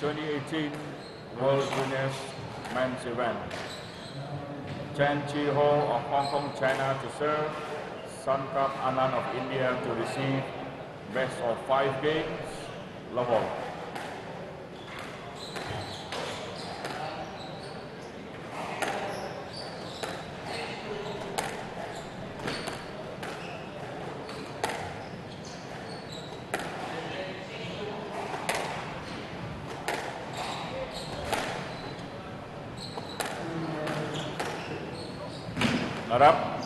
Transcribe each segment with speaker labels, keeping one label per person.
Speaker 1: 2018 World Juniors Men's Event. Chen Chi Ho of Hong Kong, China to serve. Sankalp Anand of India to receive best of five games. Love all. Harap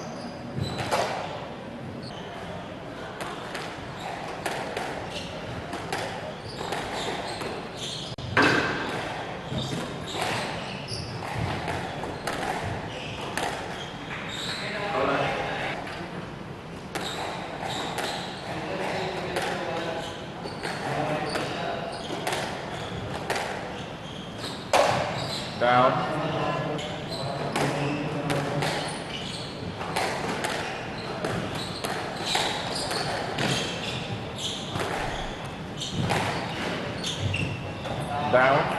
Speaker 1: Down.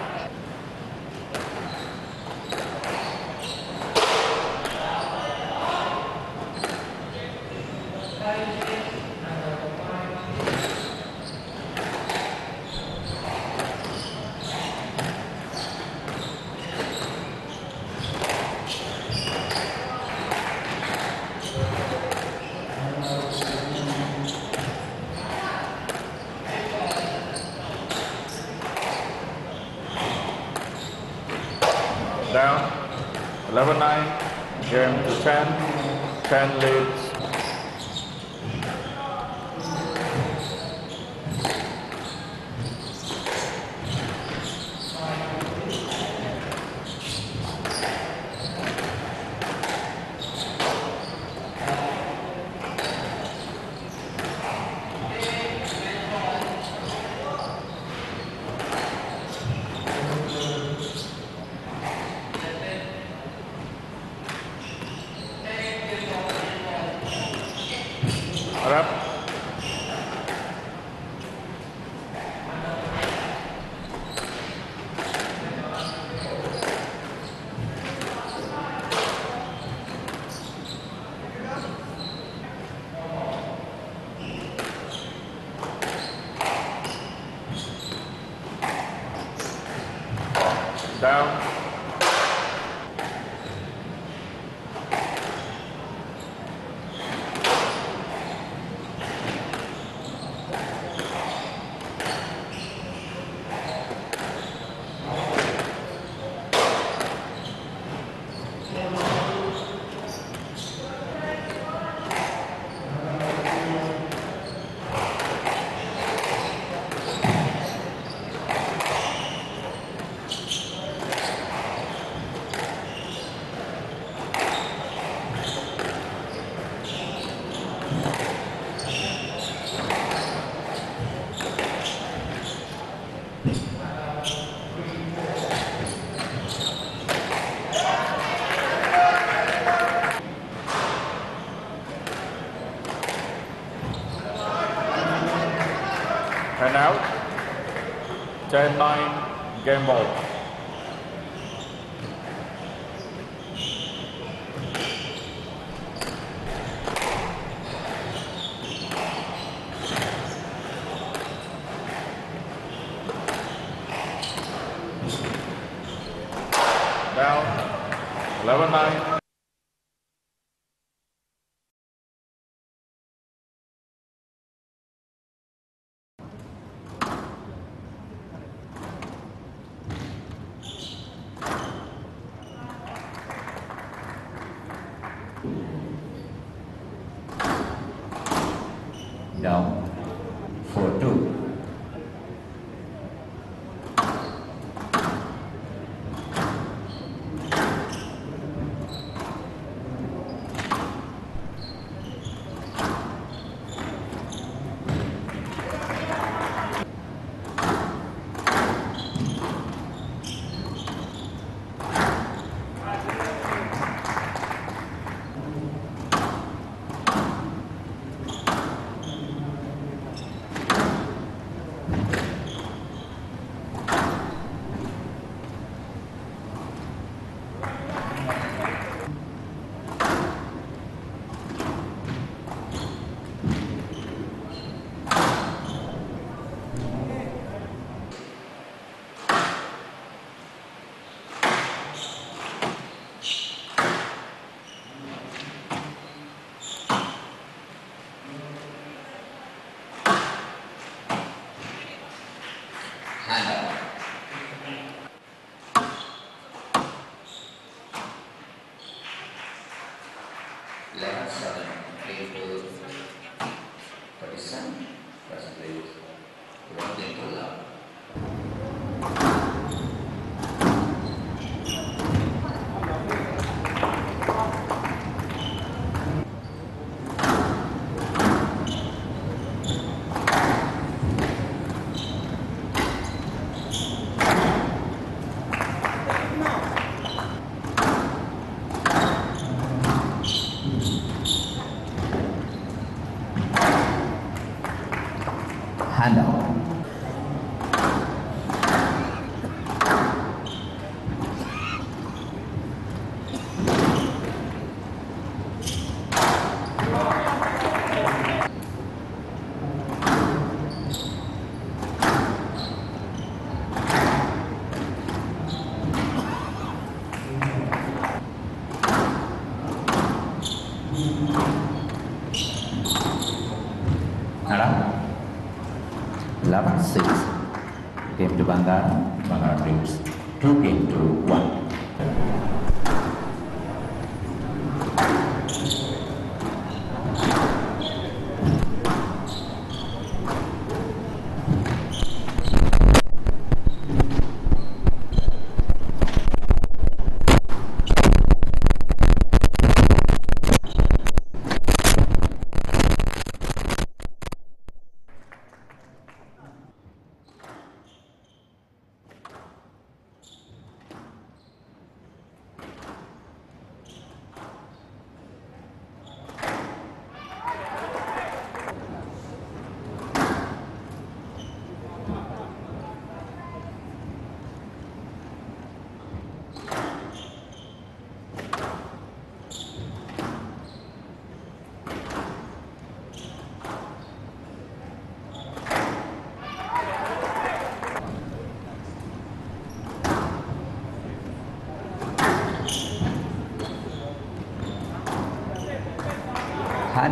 Speaker 1: Down. 11-9. Game to 10. 10 leads. Down. And out. 10-9. Game ball.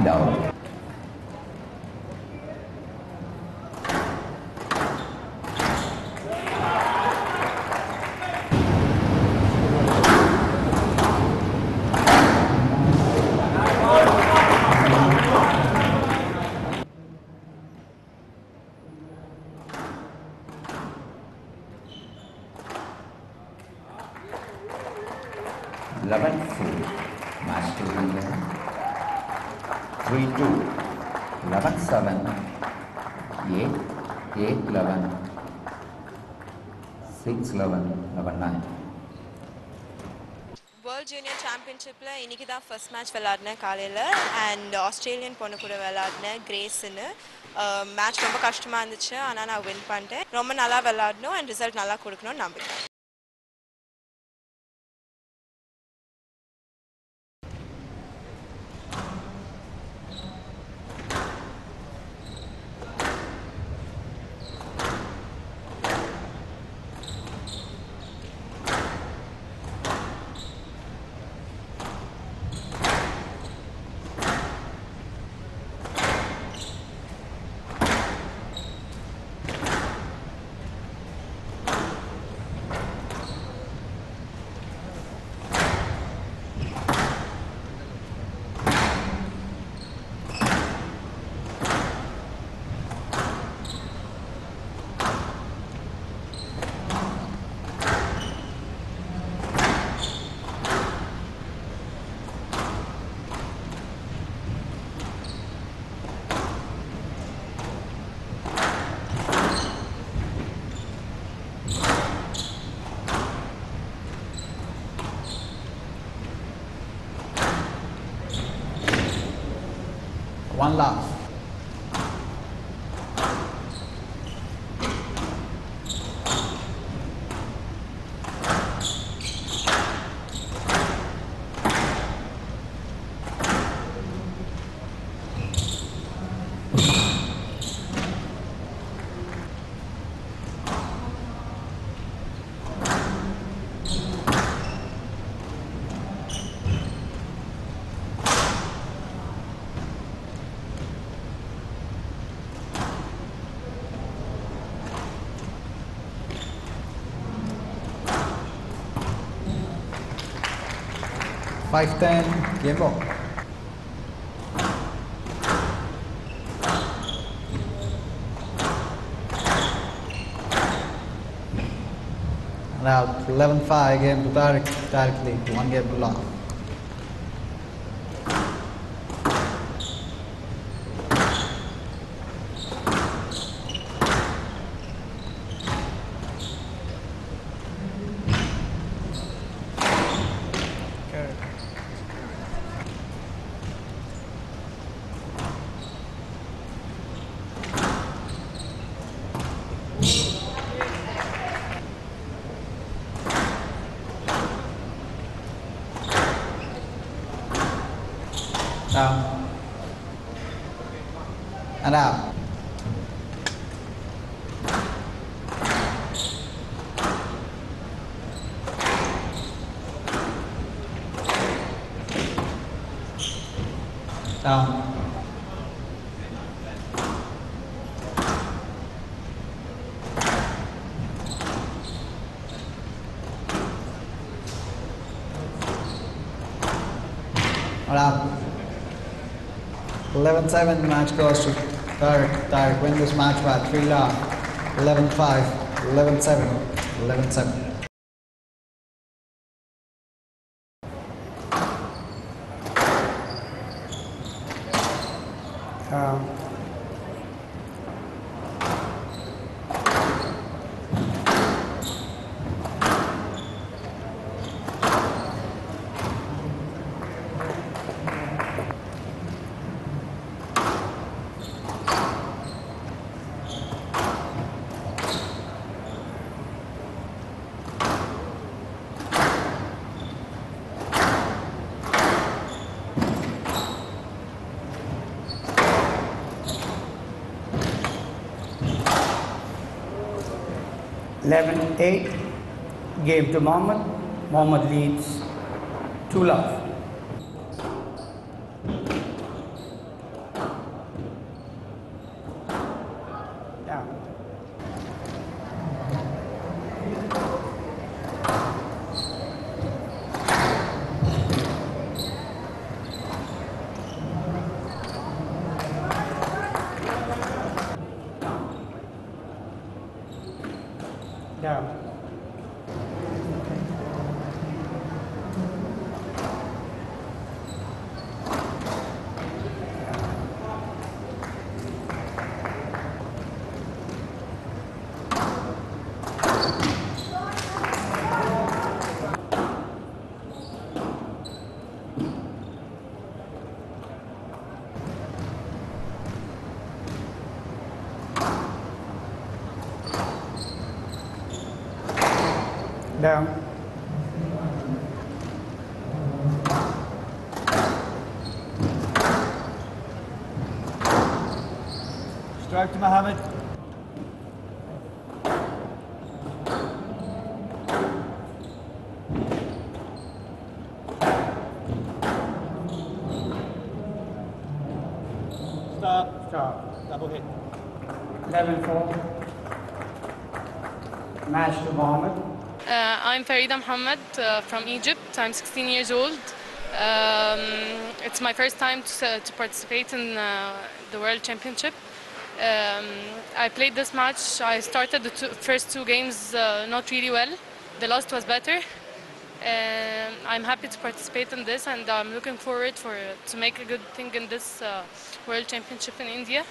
Speaker 2: độ là bất phủ mà sự three two. Eleven seven. Eight. Eight eleven. Six eleven. Eleven nine.
Speaker 3: World junior சாம்பியன்ஷிப்பில் இன்றைக்கி தான் first match விளாடினேன் காலையில் and Australian பொண்ணு கூட விளாடினேன் கிரேஸ்ன்னு match ரொம்ப கஷ்டமாக இருந்துச்சு ஆனால் நான் வின் பண்ணிட்டேன் ரொம்ப நல்லா விளாடணும் அண்ட் ரிசல்ட் நல்லா கொடுக்கணும்னு நம்பிக்கை
Speaker 4: 510, tiempo. And Now 11-5 again to Tariq, Tariq one game to long. sao anh nào? Sao All 11-7 match goes to Tarek. Tarek win this match by 3 love. 11-5, 11-7, 11-7.
Speaker 5: 11 8, gave to Muhammad. Muhammad leads to love. Down.
Speaker 4: Strike to Mohammed. Stop.
Speaker 5: Stop.
Speaker 4: Double hit.
Speaker 5: 11 4. Match to Mohammed.
Speaker 6: Uh, I'm Farida Mohammed uh, from Egypt. I'm 16 years old. Um, it's my first time to, to participate in uh, the World Championship. Um, I played this match. I started the two, first two games uh, not really well. The last was better. Um I'm happy to participate in this, and I'm looking forward for to make a good thing in this uh, World Championship in India.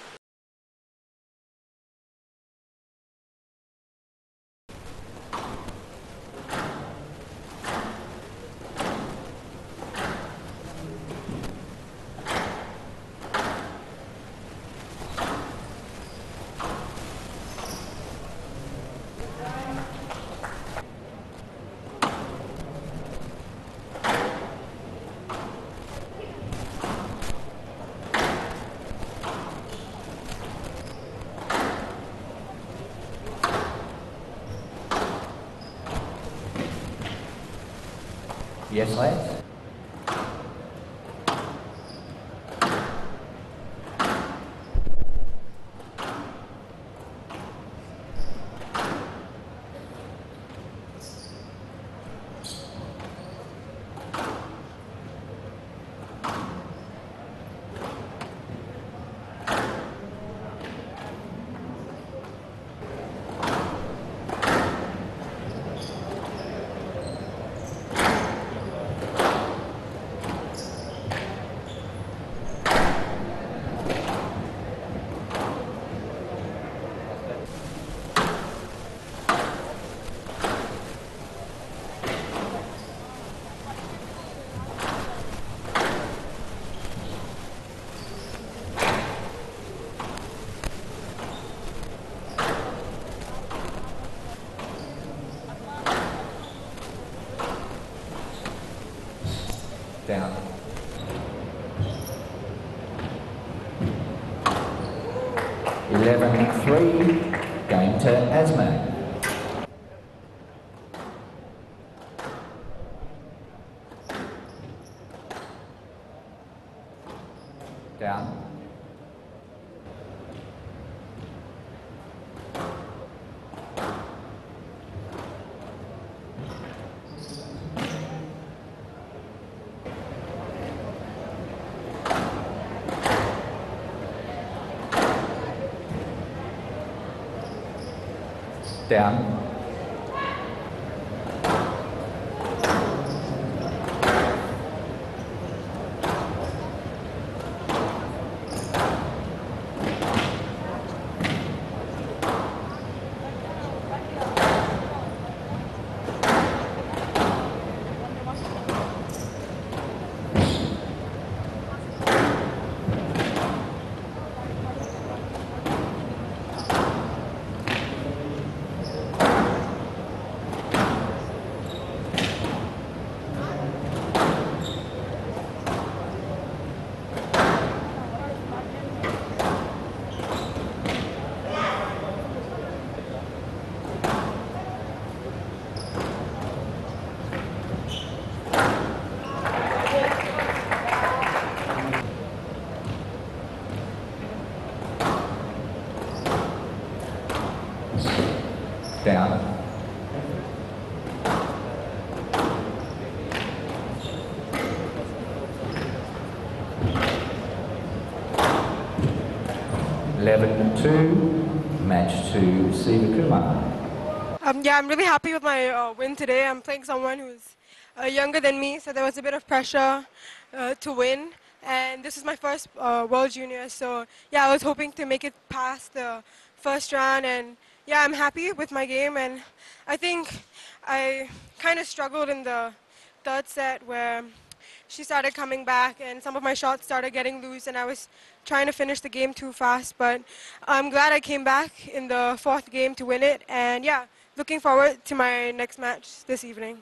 Speaker 2: Yes, let's. Down. Down. Two. Match to Siva Kumar.
Speaker 7: Um, yeah, I'm really happy with my uh, win today. I'm playing someone who's uh, younger than me, so there was a bit of pressure uh, to win. And this is my first uh, World Junior, so yeah, I was hoping to make it past the first round. And yeah, I'm happy with my game. And I think I kind of struggled in the third set where she started coming back and some of my shots started getting loose and I was trying to finish the game too fast. But I'm glad I came back in the fourth game to win it. And yeah, looking forward to my next match this evening.